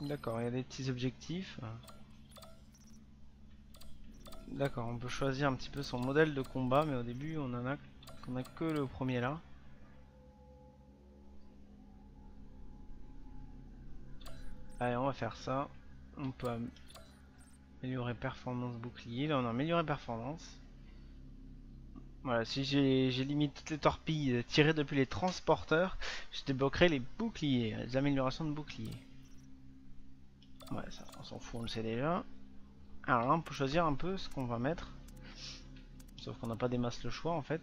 D'accord, il y a des petits objectifs. D'accord, on peut choisir un petit peu son modèle de combat, mais au début on en a, que le premier là. Allez, on va faire ça. On peut améliorer performance bouclier. Là, on a amélioré performance. Voilà, si j'ai limite toutes les torpilles tirées depuis les transporteurs, je débloquerai les boucliers, les améliorations de boucliers. Ouais, ça, on s'en fout, on le sait déjà. Alors là, on peut choisir un peu ce qu'on va mettre. Sauf qu'on n'a pas des masses le choix en fait.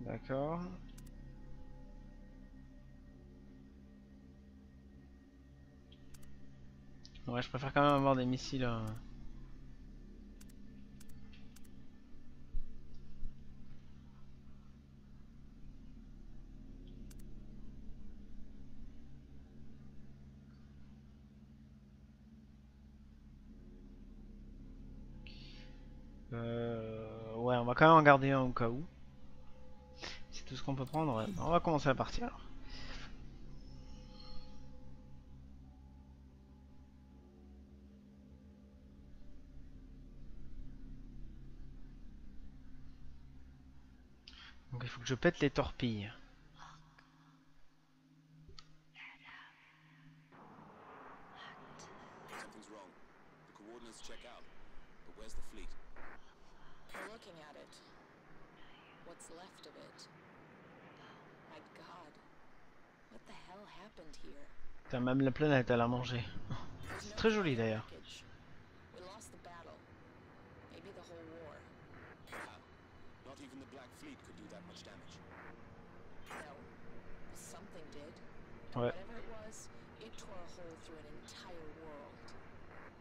D'accord. Ouais, je préfère quand même avoir des missiles. Euh... Euh, ouais, on va quand même en garder un au cas où. C'est tout ce qu'on peut prendre. On va commencer partie alors. Donc il faut que je pète les torpilles.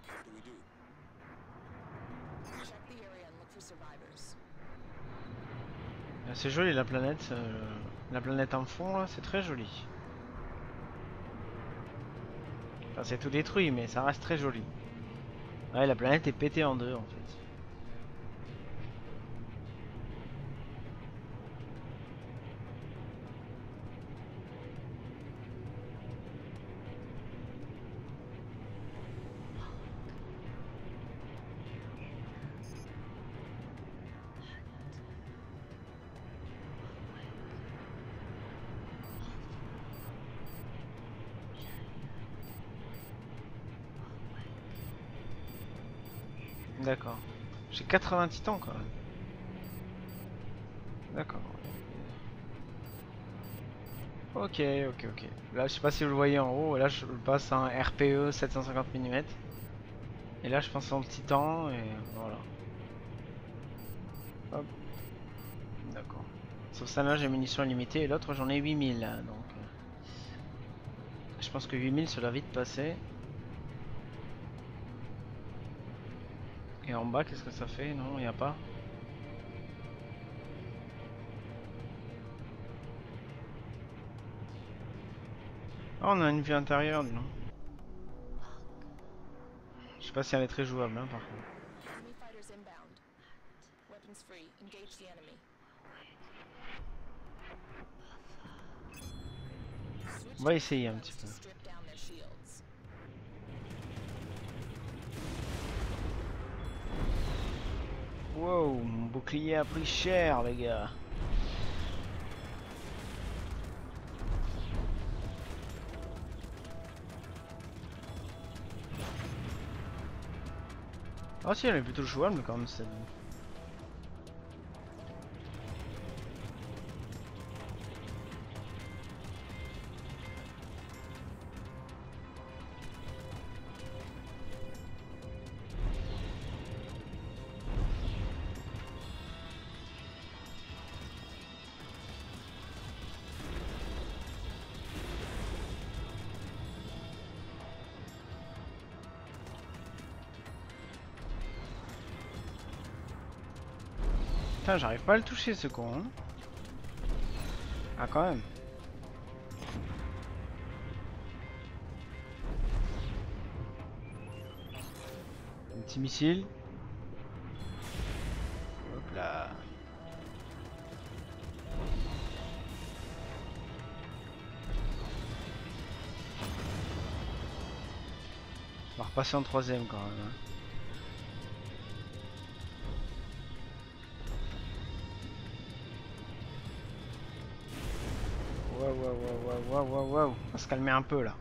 What do we do? Check the area and look for survivors. Ah, C'est joli la planète. euh, la planète en fond là, c'est très joli. C'est tout détruit mais ça reste très joli. Ouais la planète est pétée en deux en fait. J'ai 80 titans quand même. D'accord. Ok, ok, ok. Là, je sais pas si vous le voyez en haut. Là, je passe un RPE 750 mm. Et là, je passe en titan et voilà. Hop. D'accord. Sauf ça, là, j'ai munitions limitées et l'autre, j'en ai 8000. là, Donc, euh, je pense que 8000, ça doit vite passer. Et en bas, qu'est-ce que ça fait? Non, il n'y a pas. Ah, on a une vue intérieure, donc. Je sais pas si elle est très jouable, hein, par contre. On va essayer un petit peu. Wow, mon bouclier a pris cher, les gars. Ah si, elle est plutôt jouable quand même J'arrive pas à le toucher ce con. Ah quand même. Un petit missile. Hop là. On va repasser en troisième quand même. Hein. Waouh, waouh, waouh. On se calmer un peu là.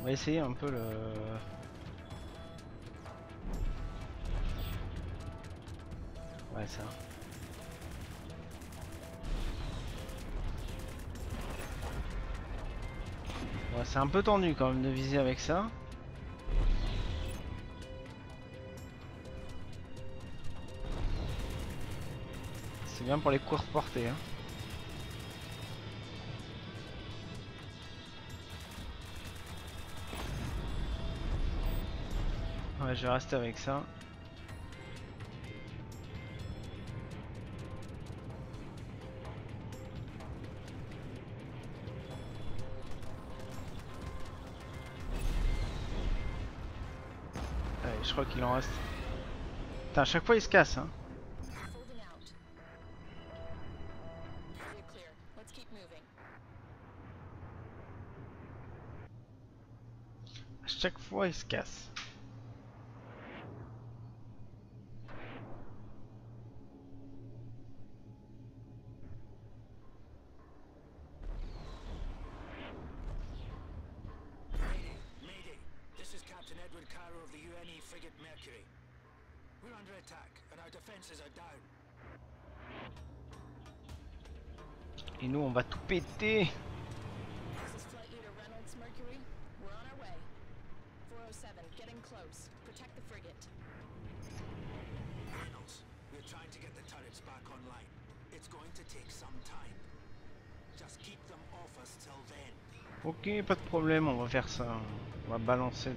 On va essayer un peu le... Ouais ça. C'est un peu tendu quand même de viser avec ça. C'est bien pour les courtes portées. Hein. Ouais, je vais rester avec ça. Crois qu'il en reste. Putain, à chaque fois il se casse. Hein. À chaque fois il se casse. Mayday, Mayday. This is Captain Edward Carrow of the UNE frigate Mercury. We're under attack, and our defenses are down. Et nous on va tout péter. This is Flight Leader Reynolds Mercury. We're on our way. 407, getting close. Protect the frigate. Reynolds, we're trying to get the turrets back online. It's going to take some time. Just keep them off us till then. Ok, pas de problème, on va faire ça. On va balancer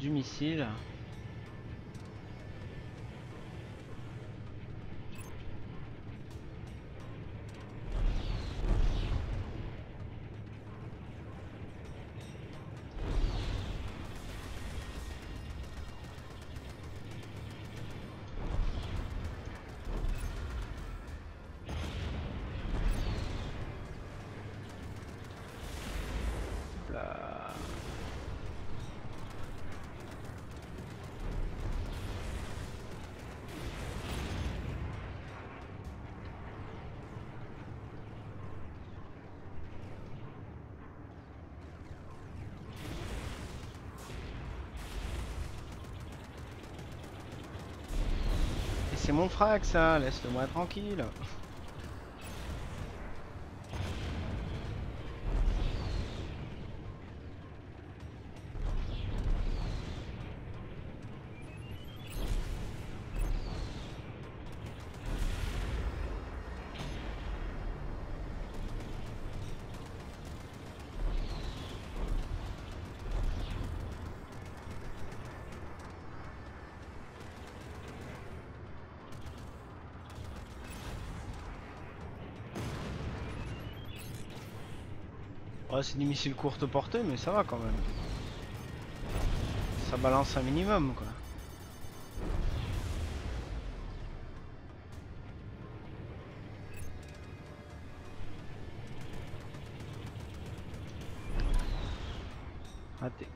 du missile. Mon frac ça, laisse-le-moi tranquille. C'est des missiles courte portée, mais ça va quand même. Ça balance un minimum quoi. Raté.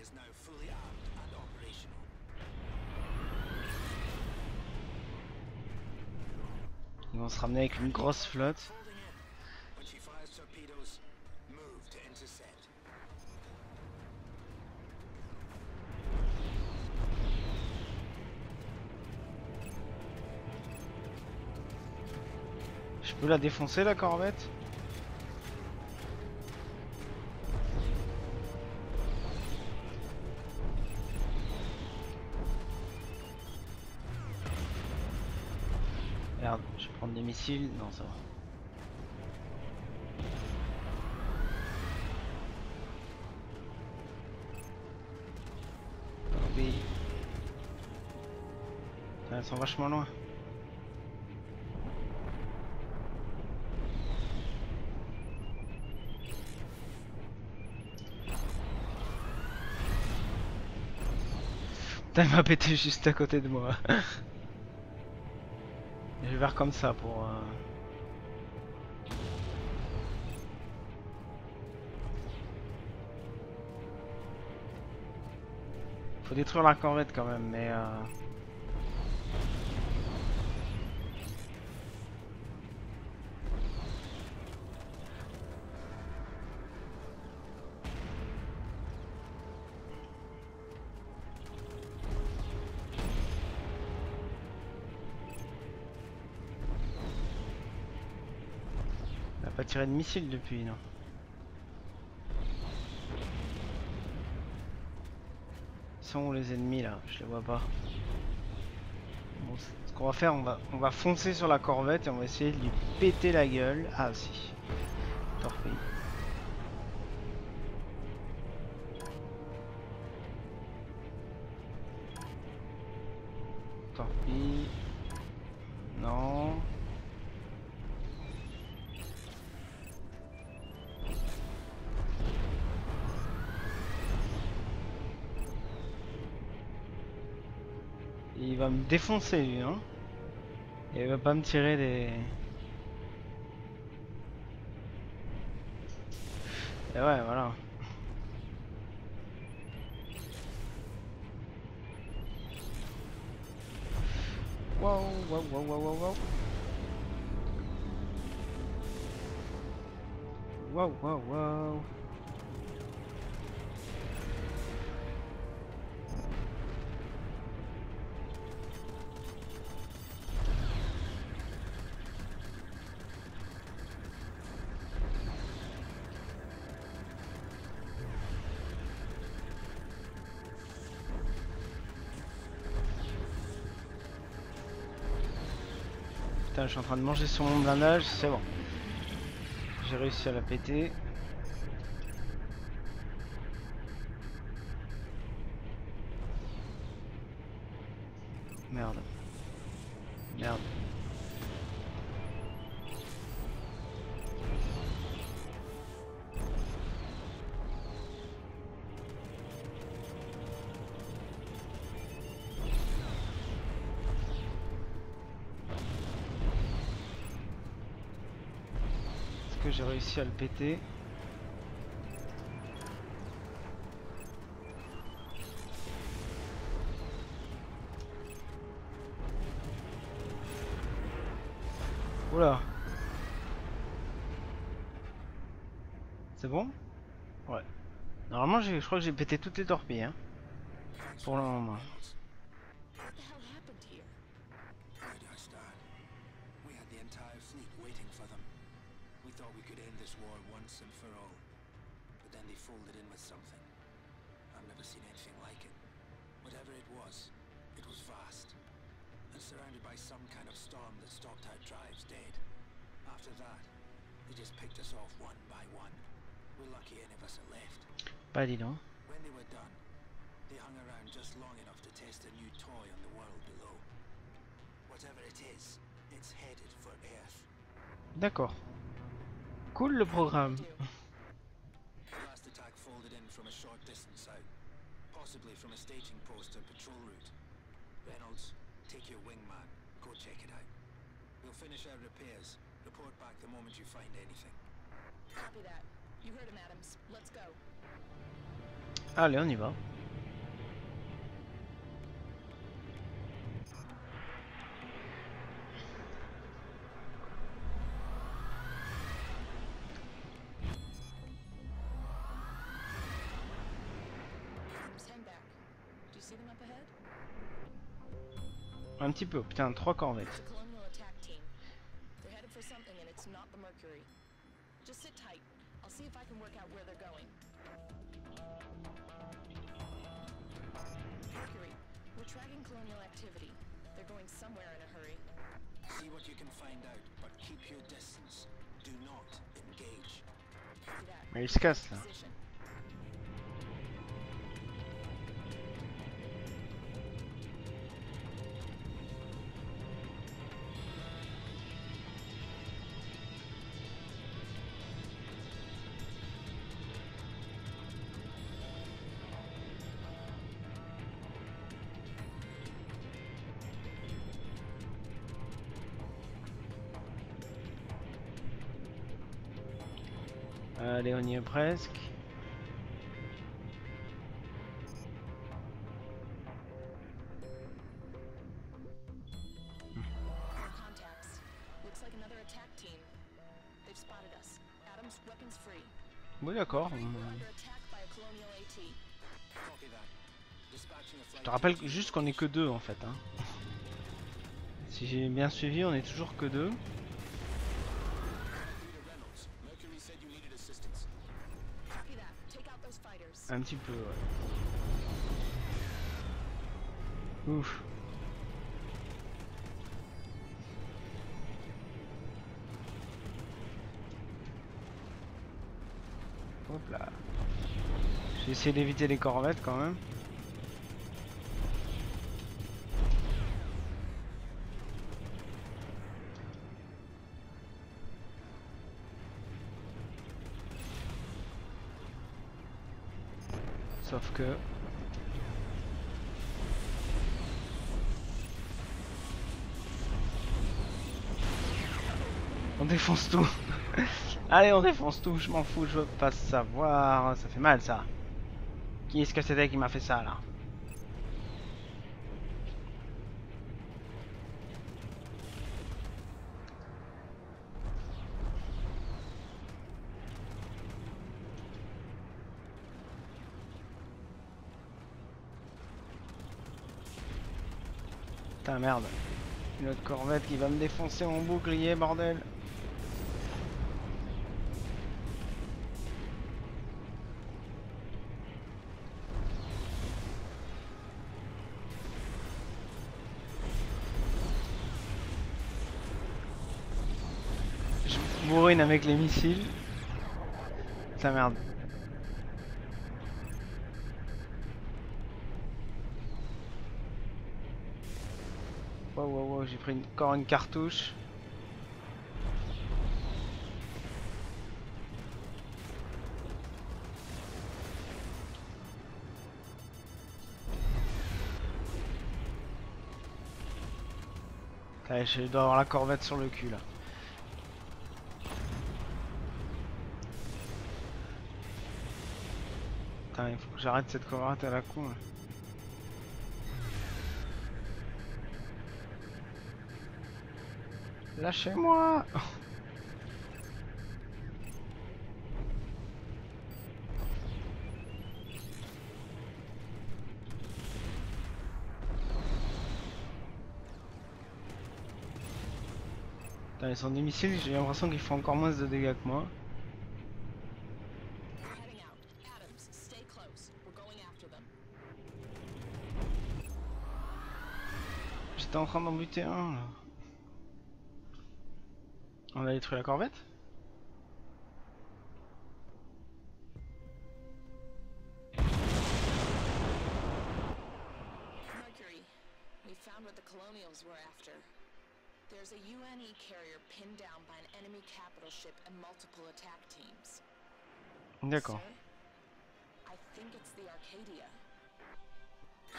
Is now fully armed and operational. Ils vont se ramener avec une grosse flotte. Je peux la défoncer la corvette? Non, ça va. Oui. Ah, sont vachement loin. Putain, il m'a pété juste à côté de moi. Faire comme ça pour... euh, Faut détruire la corvette quand même, mais... Euh... tiré de missile depuis, non sont les ennemis là? Je les vois pas. Ce qu'on va faire, on va, on va foncer sur la corvette et on va essayer de lui péter la gueule. Ah si. Torpille. Défoncer lui, hein. Et il va pas me tirer des... Et ouais, voilà. Wow, wow, wow, wow, wow, wow. Wow, wow, wow. Je suis en train de manger sur mon blindage, c'est bon. J'ai réussi à la péter. J'ai réussi à le péter Oula C'est bon? Ouais. Normalement j'ai- je crois que j'ai pété toutes les torpilles hein. Pour le moment. Once and for all. But then they folded in with something. I've never seen anything like it. Whatever it was, it was vast. And surrounded by some kind of storm that stopped our drives dead. After that, they just picked us off one by one. We're lucky any of us are left. But you know. When they were done, they hung around just long enough to test a new toy on the world below. Whatever it is, it's headed for Earth. D'accord. Cool le programme. Do. The last attack distance. Do not engage. Copy that. Mais il se casse là. Allez, on y est presque. Oui, d'accord. A Je te rappelle juste qu'on est que deux en fait. hein. Si j'ai bien suivi, on est toujours que deux. Un petit peu, ouais. Ouf. Hop là. J'ai essayé d'éviter les corvettes quand même. On défonce tout. Allez, on défonce tout, je m'en fous, je veux pas savoir. Ça fait mal ça. Qui est-ce que c'était qui m'a fait ça là? Putain merde. Une autre corvette qui va me défoncer mon bouclier, bordel. Je bourrine avec les missiles. Putain merde. Wow, wow, wow, j'ai une- encore une cartouche. Je dois avoir la corvette sur le cul là. Il faut que j'arrête cette corvette à la con. là. Lâchez-moi Putain, ils sont des missiles, j'ai l'impression qu'ils font encore moins de dégâts que moi. J'étais en train d'en buter un là. On a détruit la corvette Mercury, we found what the colonials were after. There's a UNE carrier pinned down by an enemy capital ship and multiple attack teams. D'accord. I think it's the Arcadia.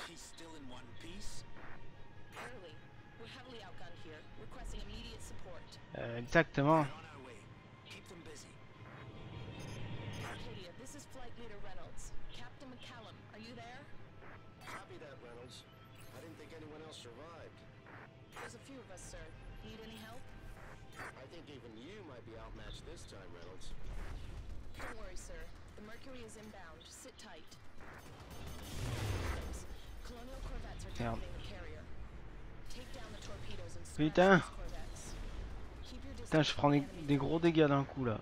She's still in one piece? Early. We're heavily outgunned here, requesting immediate support. Euh, exactement. We're on our way. Keep them busy. Arcadia, this is Flight Leader Reynolds. Captain McCallum, are you there? Copy that, Reynolds. I didn't think anyone else survived. There's a few of us, sir. Need any help? I think even you might be outmatched this time, Reynolds. Don't worry, sir. The Mercury is inbound. Sit tight. Colonial corvettes are Merde. targeting Putain. Putain, je prends des gros dégâts d'un coup là.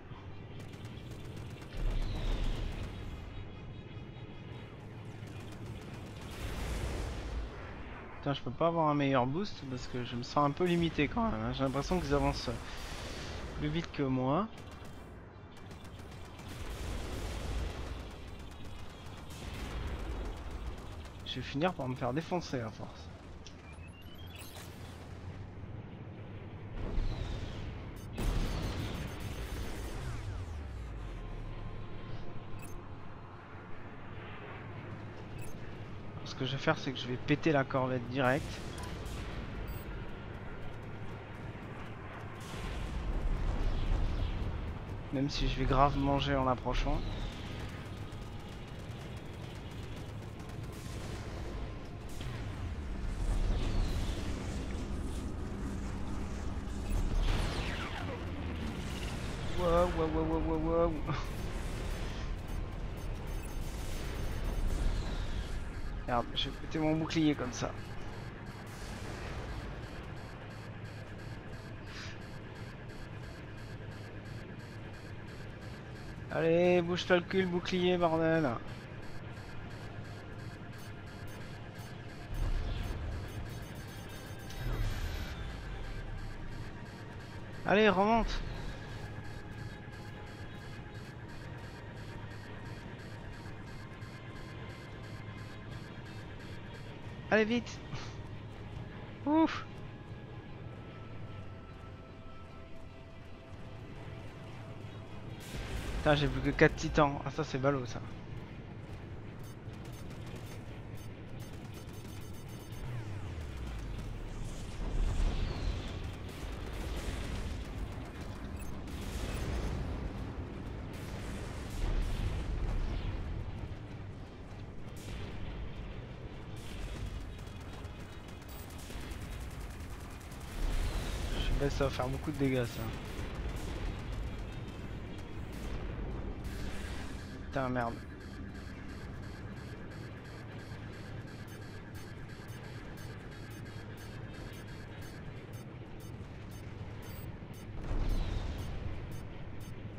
Putain, je peux pas avoir un meilleur boost parce que je me sens un peu limité quand même. hein. J'ai l'impression qu'ils avancent plus vite que moi. Je vais finir par me faire défoncer à force. Que je vais faire, c'est que je vais péter la corvette direct. Même si je vais grave manger en approchant. J'ai pété mon bouclier comme ça. Allez, bouge-toi le cul, bouclier, bordel. Allez, remonte. Vite. Ouf. Putain j'ai plus que 4 titans, ah ça c'est ballot ça ça va faire beaucoup de dégâts ça. Putain merde.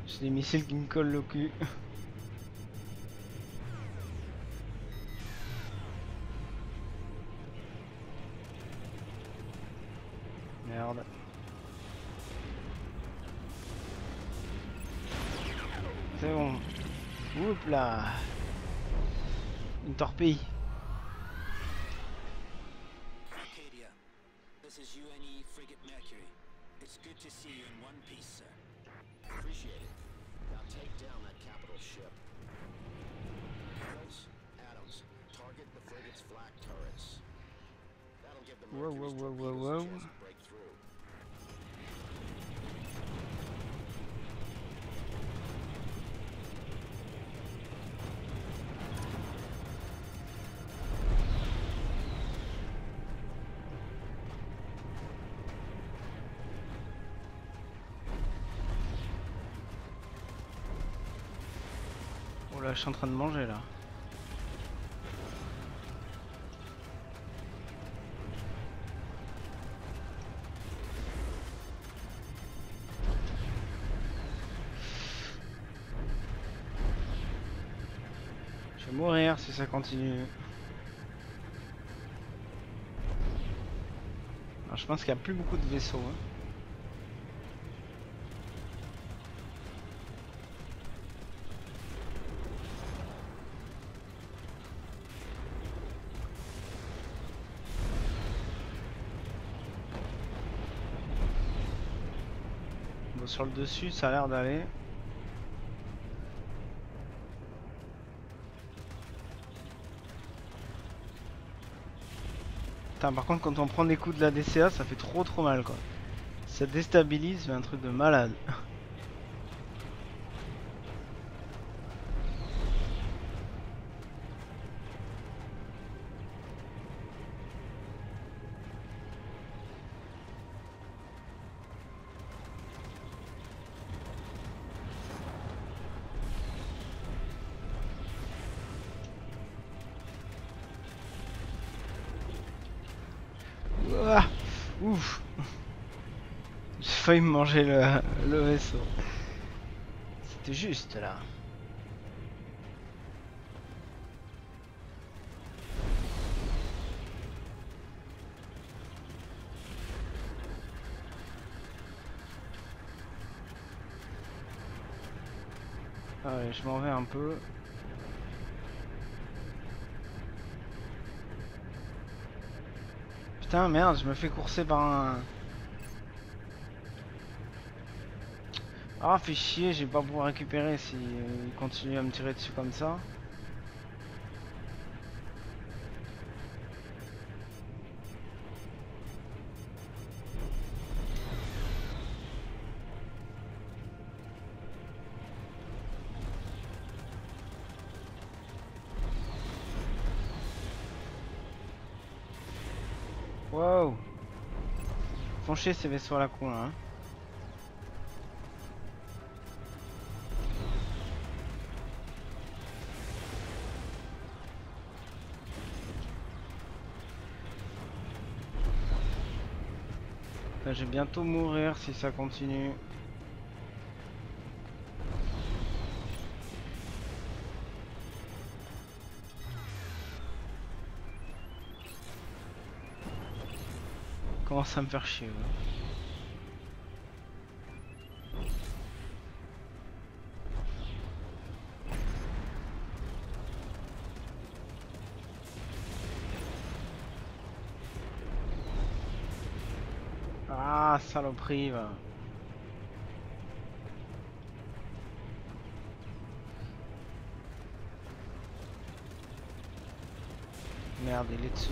J'ai des missiles qui me collent le cul Une torpille. Je suis en train de manger là. Je vais mourir si ça continue. Alors, je pense qu'il n'y a plus beaucoup de vaisseaux. hein. Bon, sur le dessus, ça a l'air d'aller. Par contre, quand on prend des coups de la DCA, ça fait trop trop mal quoi. Ça déstabilise, c'est un truc de malade. failli manger le, le vaisseau. C'était juste là. Allez, je m'en vais un peu. Putain, merde, je me fais courser par un... Ah, fait chier, j'ai pas pour récupérer s'il euh, continue à me tirer dessus comme ça. Wow Sont ces vaisseaux à la con là. Hein. Putain, Je vais bientôt mourir si ça continue. Commence à me faire chier. Ah, saloperie, va. Merde, il est dessous.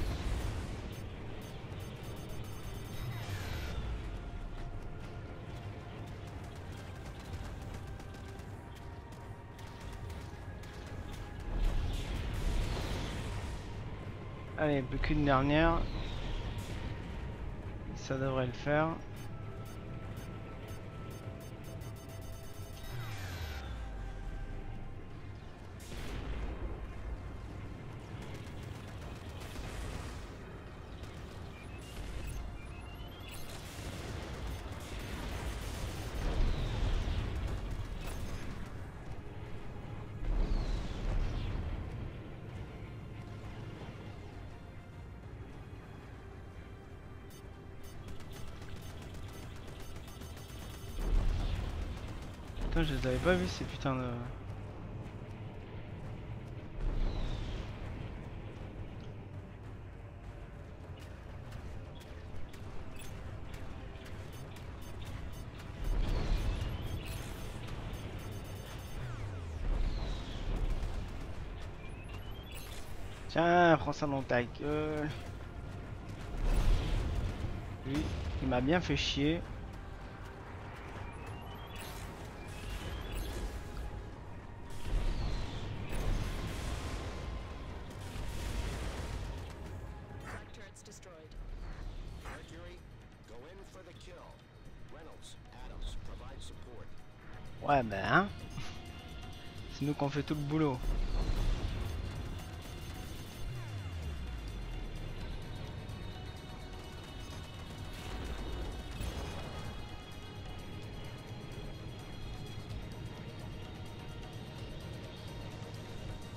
Allez, plus qu'une dernière. Ça devrait le faire. Je les avais pas vus ces putains de. Tiens, prends ça dans ta gueule. Lui, il m'a bien fait chier. Ouais, ben, hein. C'est nous qu'on fait tout le boulot.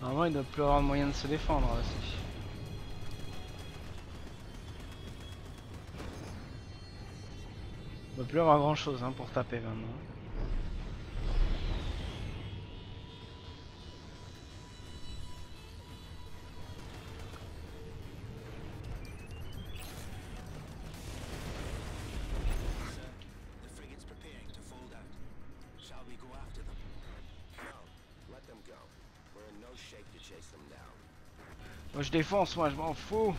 Normalement, il doit plus avoir moyen de se défendre aussi. Plus avoir grand chose hein, pour taper maintenant. Moi je défonce, moi je m'en fous.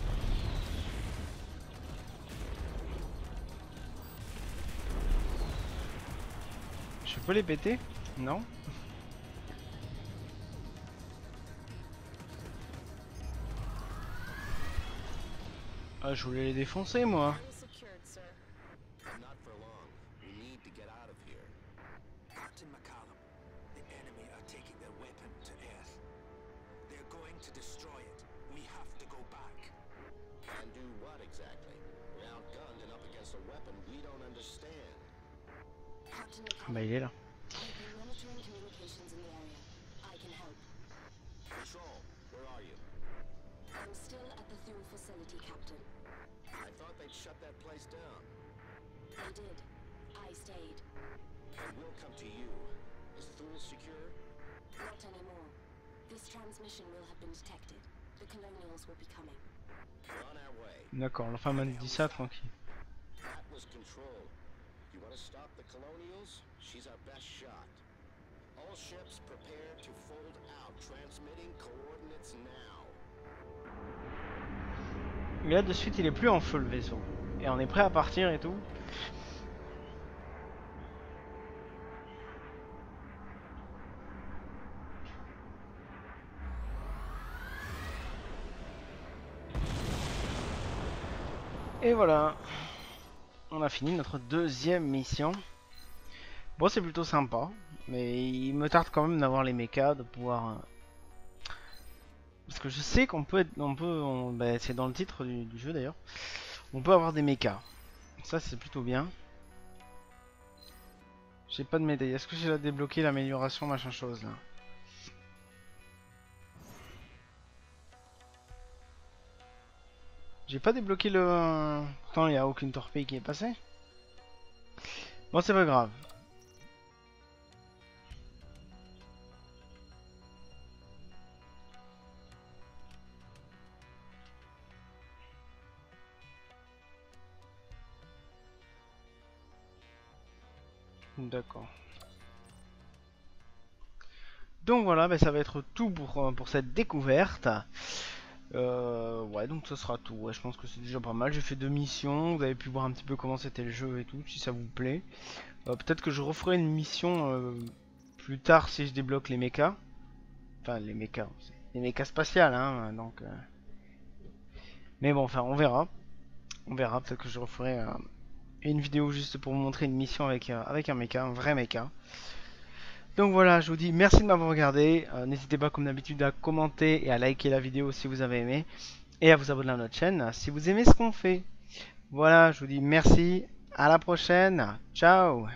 Je peux les péter Non Ah, je voulais les défoncer moi. We're on our way. D'accord, l'enfant m'a dit ça tranquille. To. Et là de suite il est plus en feu le vaisseau. Et on est prêt à partir et tout. Et voilà. On a fini notre deuxième mission. Bon, c'est plutôt sympa. Mais il me tarde quand même d'avoir les mechas, de pouvoir... euh, Parce que je sais qu'on peut être... On peut, bah, c'est dans le titre du, du jeu d'ailleurs. On peut avoir des mechas. Ça, c'est plutôt bien. J'ai pas de médaille. Est-ce que j'ai débloqué l'amélioration, machin chose là? J'ai pas débloqué le... Pourtant, il n'y a aucune torpille qui est passée. Bon, c'est pas grave. D'accord. Donc voilà, ben, ça va être tout pour, euh, pour cette découverte. Euh, ouais, donc ce sera tout. Ouais, je pense que c'est déjà pas mal. J'ai fait deux missions. Vous avez pu voir un petit peu comment c'était le jeu et tout, si ça vous plaît. Euh, Peut-être que je referai une mission euh, plus tard si je débloque les mechas. Enfin, les mechas. Les mechas spatiales, hein. Donc. euh. Mais bon, enfin, on verra. On verra. Peut-être que je referai une vidéo juste pour vous montrer une mission avec, avec un mecha, un vrai mecha. Donc voilà, je vous dis merci de m'avoir regardé. Euh, N'hésitez pas comme d'habitude à commenter et à liker la vidéo si vous avez aimé. Et à vous abonner à notre chaîne si vous aimez ce qu'on fait. Voilà, je vous dis merci. À la prochaine. Ciao